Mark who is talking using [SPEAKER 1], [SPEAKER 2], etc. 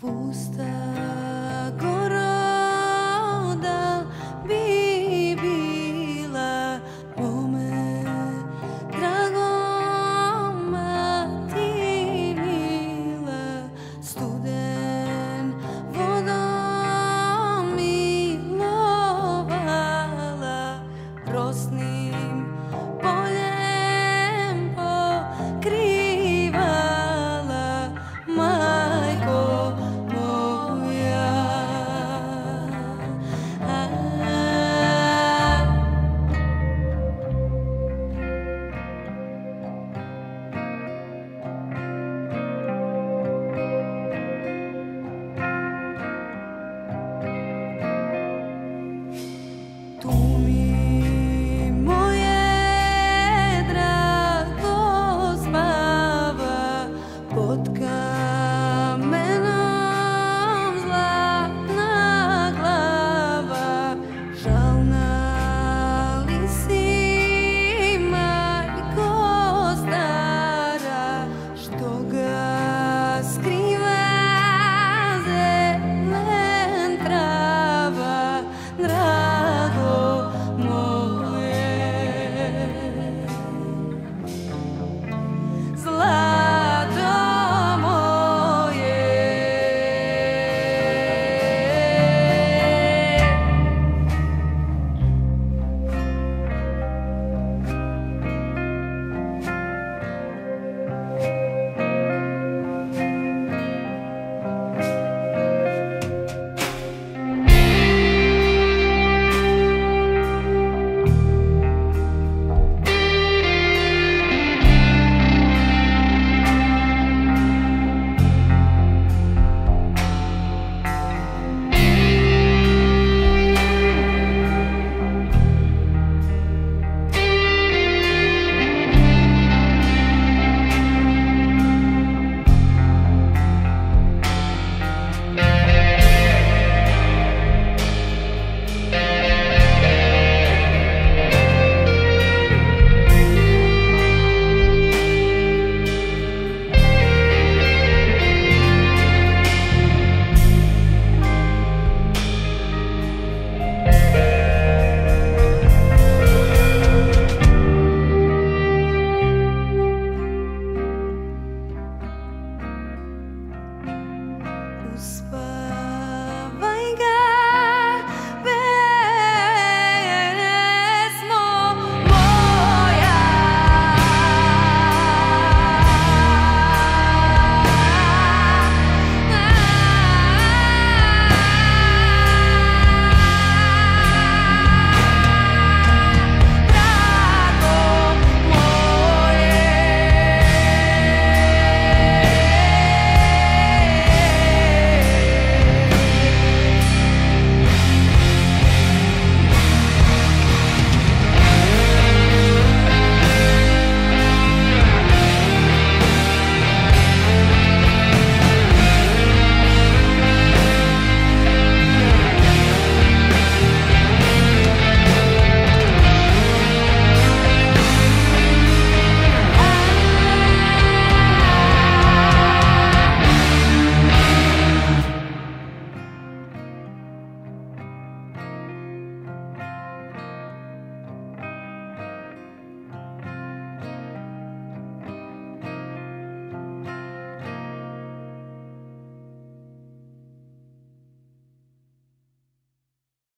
[SPEAKER 1] pusta.